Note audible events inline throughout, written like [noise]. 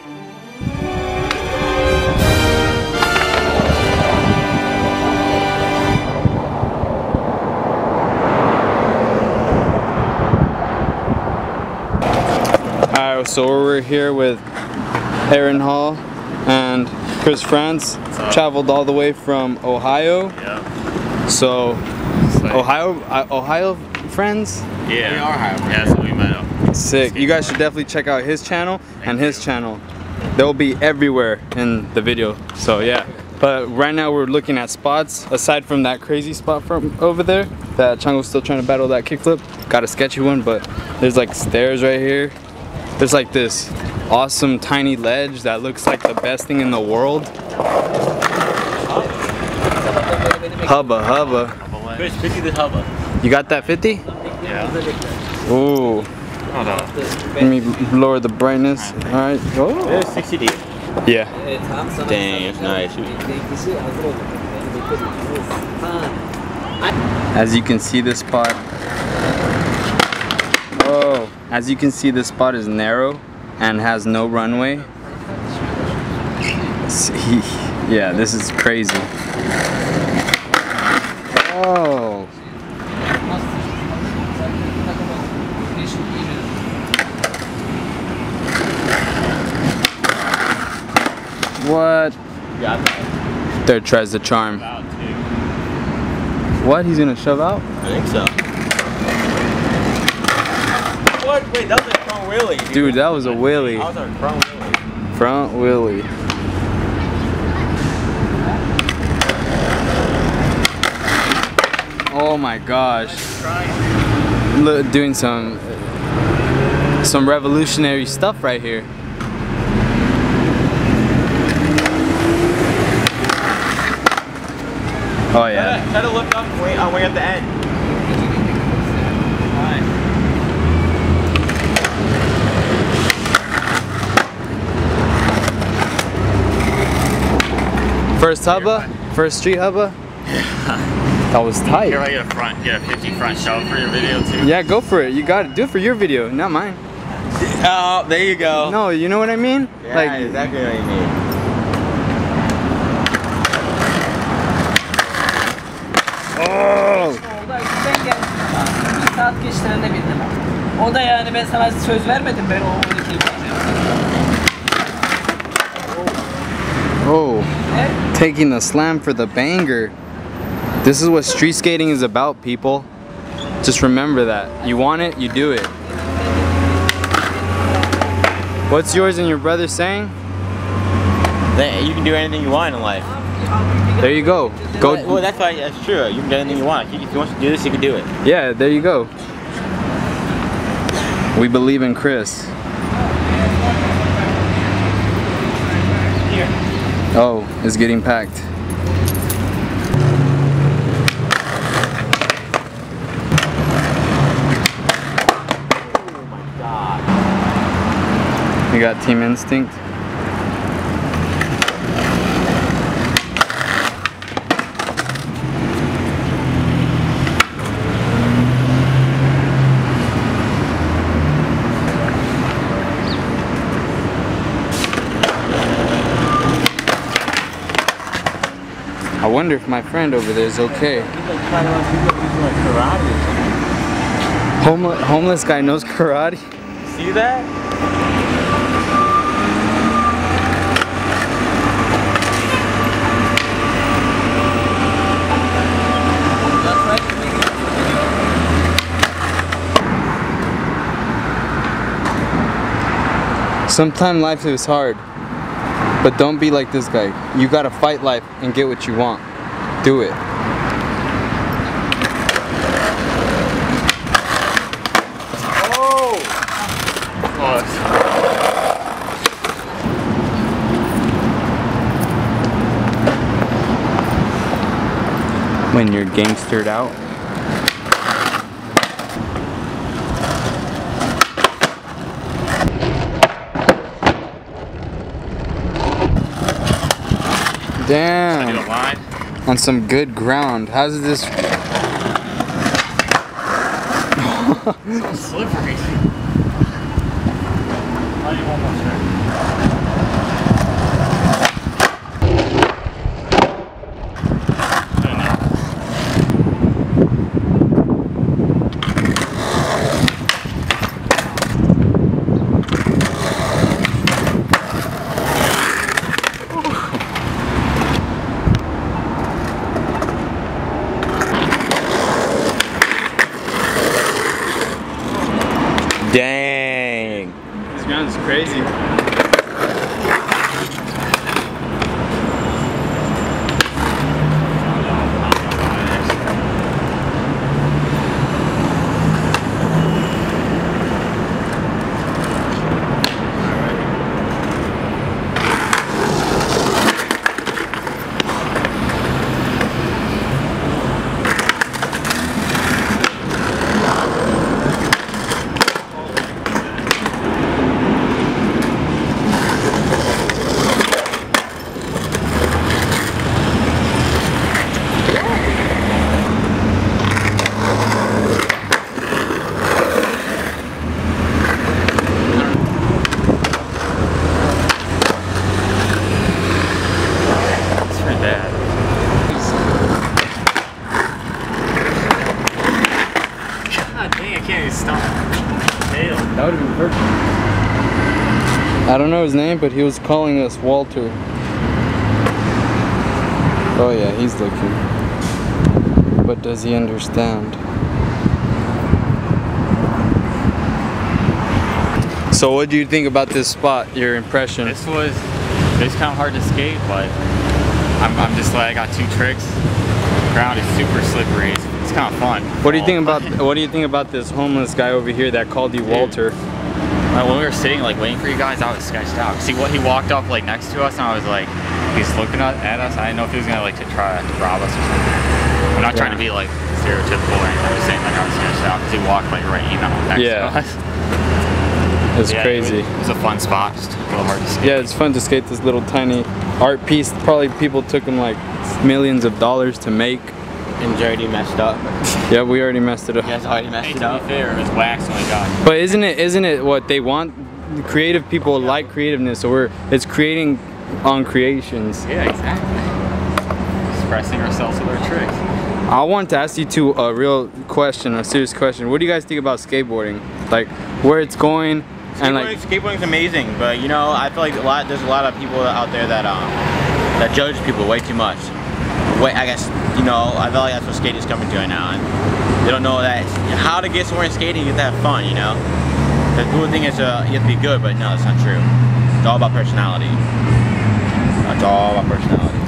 Alright, so we're here with Aaron Hall and Chris Frantz. Traveled all the way from Ohio. Yeah. So, Like, Ohio, uh, Ohio friends? Yeah. We are Ohio. Yeah, Sick. You guys should definitely check out his channel and his channel. They'll be everywhere in the video. So yeah. But right now we're looking at spots aside from that crazy spot from over there that Chango's still trying to battle that kickflip. Got a sketchy one, but there's like stairs right here. There's like this awesome tiny ledge that looks like the best thing in the world. Hubba hubba. Chris, 50 the hubba. You got that 50? Yeah. Ooh. Hold on. Let me lower the brightness. Alright. Oh. There's 60 deep. Yeah. Dang, it's nice. As you can see this spot. Oh, as you can see this spot is narrow and has no runway. See, yeah, this is crazy. Oh. What? Got that. Third tries the charm. What? He's gonna shove out? I think so. What? Wait, that was a front wheelie. Dude, that was a That was a front wheelie. Front wheelie. Oh my gosh. Look, doing some some revolutionary stuff right here. Oh yeah. Try to look up way, uh, way at the end. First hubba? First street hubba? Yeah. That was tight. Here tight. I get a front, get a 50 front shove for your video too. Yeah, go for it. You got it. Do it for your video, not mine. Oh, there you go. No, you know what I mean? Yeah, like exactly what you mean. oh. O da üstten gel. Bir saat bildim. O da yani ben sana söz vermedim ben o 12'yi Oh. Taking the slam for the banger. This is what street skating is about, people. Just remember that. You want it, you do it. What's yours and your brother saying? Then You can do anything you want in life. There you go. Go. Well, that's why that's true. You can do anything you want. If you want to do this, you can do it. Yeah, there you go. We believe in Chris. Oh, it's getting packed. Oh. You got Team Instinct. Wonder if my friend over there is okay. He's like trying to he's like using like karate or something. Homeless, homeless guy knows karate. See that? Sometimes life is hard, but don't be like this guy. You gotta fight life and get what you want. Do it. Close. When you're gangstered out. Do a Damn. On some good ground. How's this? [laughs] So slippery. I'll do one more turn. ground is crazy. It's pretty bad. God dang, I can't even stop. Fail. That would have been perfect. I don't know his name, but he was calling us Walter. Oh yeah, he's looking. But does he understand? So what do you think about this spot? Your impression? This was, it's kind of hard to skate, but I'm, I'm just like, I got two tricks. The Ground is super slippery. It's, it's kind of fun. What do you think about what do you think about this homeless guy over here that called you Walter? Uh, when we were sitting, like waiting for you guys, I was sketched out. See what he walked up like next to us, and I was like, he's looking at, at us. I didn't know if he was gonna like to try to rob us or something. I'm not trying to be like stereotypical or anything. I'm just saying like I was sketched out because he walked like right, you know, next Yeah. to us. It's Yeah, it crazy. was, it was a fun spot, just a little hard to skate. Yeah, it's fun to skate this little tiny art piece. Probably people took him like millions of dollars to make. And Jody messed up. [laughs] Yeah, we already messed it up. You guys already messed Hey, it up. be fair, it was wax when we got. But isn't it isn't it what they want? Creative people like creativeness, so we're it's creating on creations. Yeah, exactly. Expressing ourselves with our tricks. I want to ask you two a real question, a serious question. What do you guys think about skateboarding? Like where it's going and Skateboarding, like skateboarding's amazing, but you know, I feel like a lot. There's a lot of people out there that um that judge people way too much. Wait, I guess you know. I feel like that's what skating's coming to right now, and they don't know that how to get somewhere in skating. You have to have fun, you know. The cool thing is uh, you have to be good, but no, that's not true. It's all about personality. It's all about personality.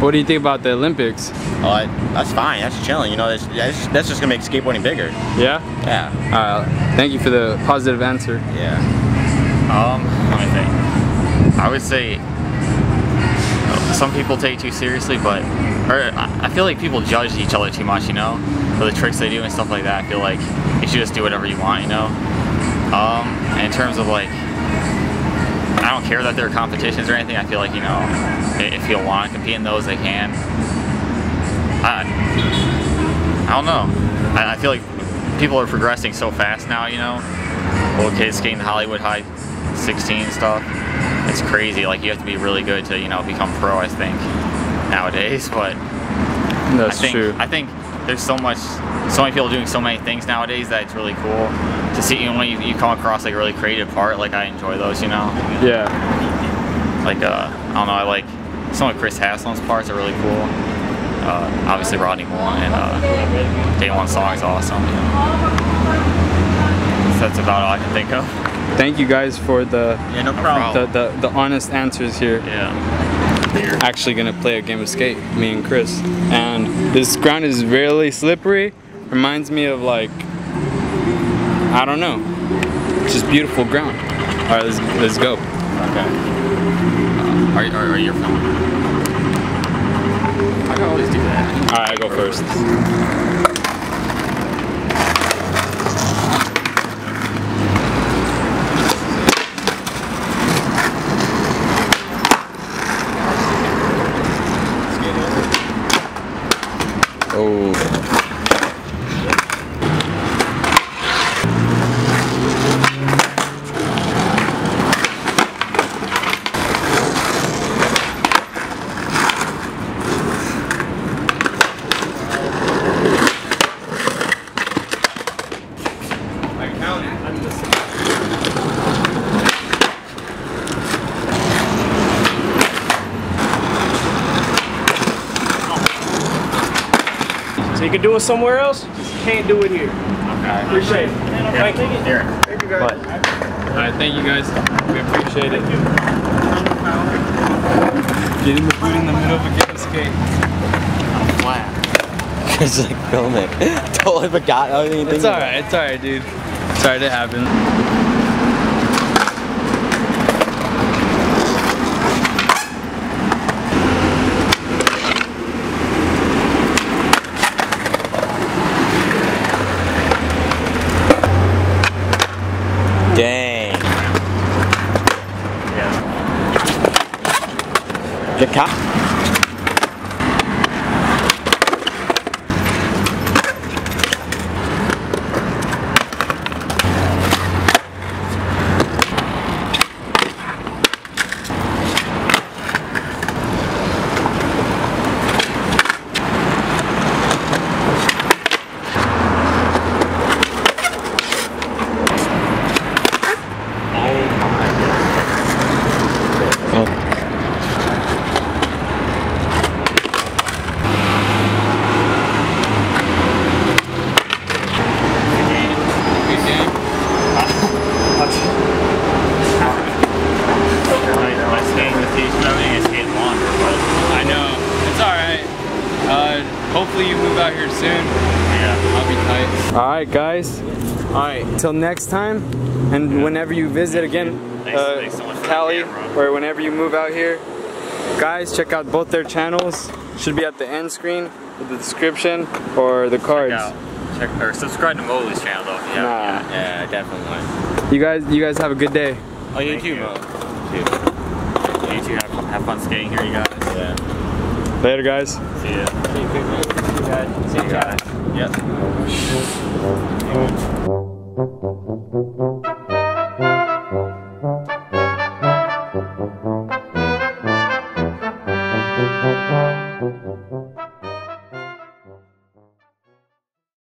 what do you think about the Olympics? Oh, I, that's fine. That's chilling. You know, that's, that's that's just gonna make skateboarding bigger. Yeah. Yeah, Uh, thank you for the positive answer. yeah. Um, let me think. I would say uh, some people take too seriously, but or I feel like people judge each other too much, you know, for the tricks they do and stuff like that. I feel like you should just do whatever you want, you know. Um, in terms of like, I don't care that there are competitions or anything. I feel like you know, if you want to compete in those, they can. I, I don't know. I, I feel like people are progressing so fast now, you know. Little kids skating the Hollywood High 16 stuff. It's crazy. Like you have to be really good to, you know, become pro. I think nowadays, [laughs] but That's I think true. I think there's so much, so many people doing so many things nowadays that it's really cool to see. You know, when you, you come across like a really creative part, like I enjoy those. You know, yeah. like uh, I don't know, I like some of Chris Haslam's parts are really cool. Uh, obviously Rodney Mullen and uh, Day One song is awesome. So that's about all I can think of. Thank you guys for the Yeah, no problem. the, the, the honest answers here. Yeah. Actually gonna play a game of skate, me and Chris. And this ground is really slippery. Reminds me of like I don't know. Just beautiful ground. Alright, let's let's go. Okay. Uh, are, are, are you filming? I can always do that. Alright, I go first. So you can do it somewhere else, just can't do it here. Okay. Appreciate it. Thank you. Here. Thank you guys. What? right, thank you guys. We appreciate it. Getting the food in the middle of a game skate. Flat. [laughs] It's like filming. [laughs] totally forgot. I didn't It's alright, it's alright, dude. Sorry to happen. Dang. Yeah. The cop. Good game. My, my skating with these moving is skating longer, but I know. It's alright. Uh, hopefully you move out here soon. yeah. I'll be tight. Alright, guys. Alright, till next time. And whenever you visit again, Thanks- uh, thanks so much for the Cali, or whenever you move out here, guys, check out both their channels. Should be at the end screen, with the description, or the cards. Check out. Check or subscribe to Mogely's channel though if you Nah. haven't yet. Yeah, definitely. You guys, you guys have a good day. Oh, you Thank too, you. Mo. You two have, have fun skating here, you guys. Yeah. Later, guys. See ya. See you guys. See you guys. Yep.